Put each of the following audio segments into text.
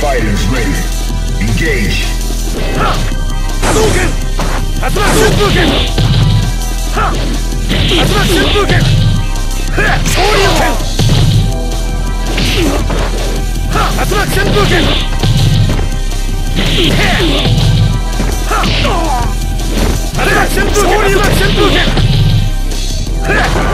Fighters ready. Engage. Ha! Hadouken! Hatsuma Shinbuken! Ha! Hatsuma Shinbuken! Ha! Shoryuken! Ha! Hatsuma Shinbuken! Ha! Ha! Hatsuma Shinbuken! Hatsuma Shinbuken! Ha!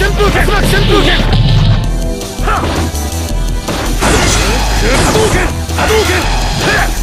剣波動拳波動拳